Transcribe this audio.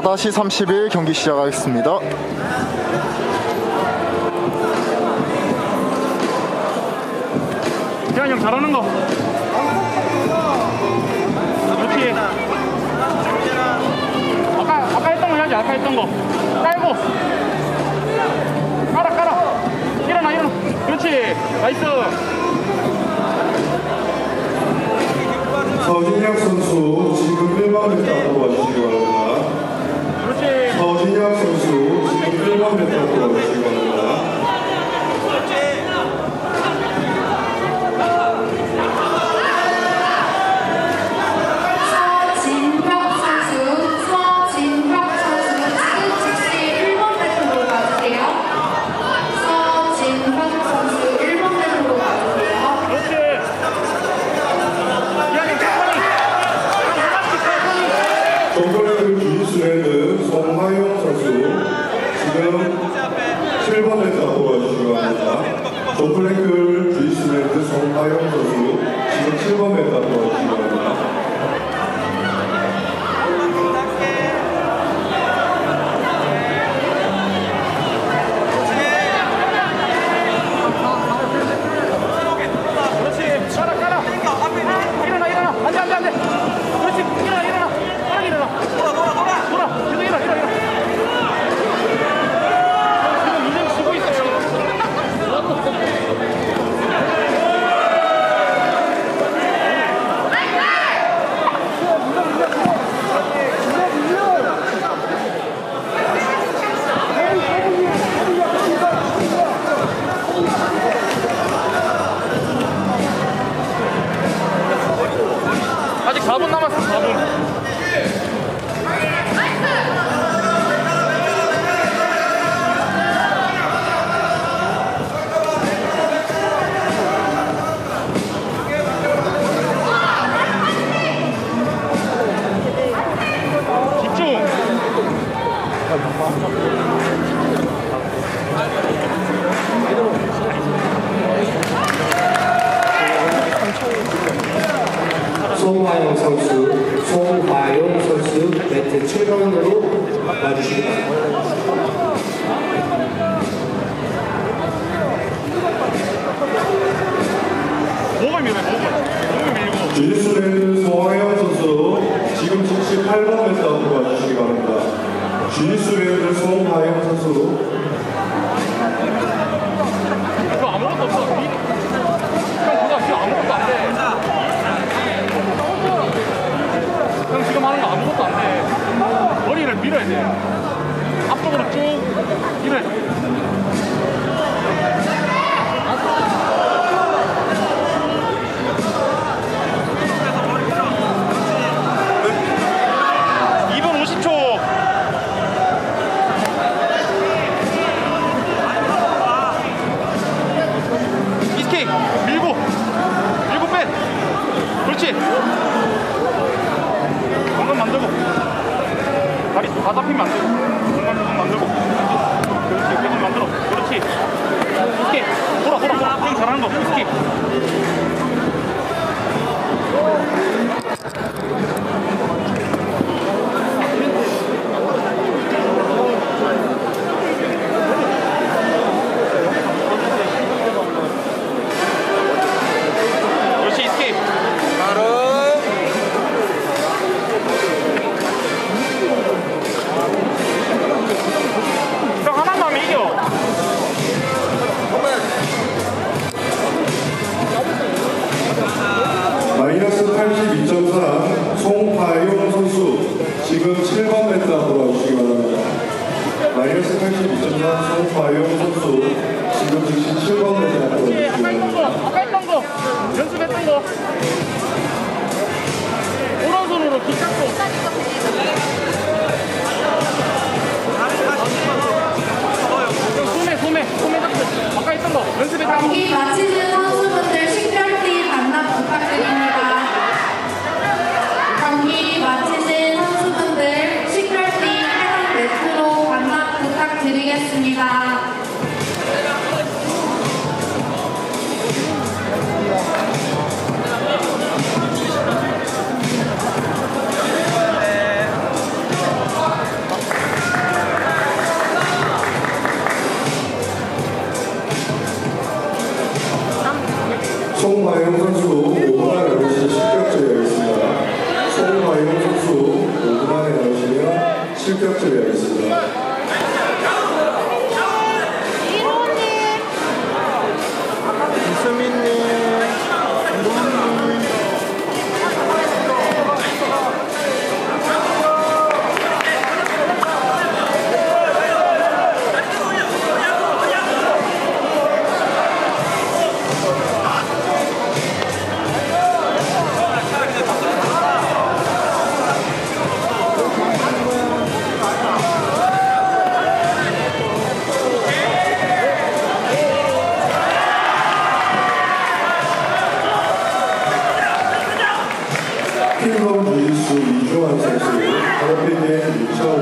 4-31 경기 시작하겠습니다. 재환이 형 잘하는 거. 그렇지. 아까 아까 했던 거 해야지. 아까 했던 거. 깔고. 깔아 깔아. 일어나 일어나. 그렇지. nice. 서진혁 선수 지금 1번 메타 앞으로 와주시기 바랍니다. 서진혁 선수 지금 1번 메타 앞으로 아 매트 7번으로 와주시기 바랍니다. 주짓수레드 송하영 선수 지금 즉시 8번 메타 앞으로 와주시기 바랍니다. 주짓수레드 송하영 선수 밀어야 돼 앞쪽으로 쭉. 밀어야 돼 이분 50초. 이스케이 밀고. 밀고 빼 그렇지. 공간 만들고 다리 다 잡히면 안 되고. 공간 계속 만들고 그렇지 계속 만들어. 그렇지. 이스케이. 돌아 돌아 돌아. 형 잘하는 거. 이스케이 송하용 선수 지금 7번 매트 앞으로 와주시기 바랍니다. 마이너스 82.3 송하용 선수 지금 즉시 7번 매트 앞으로 와주시기 바랍니다. 아까 했던 거 연습했던 거 나오 Presidente, tchau,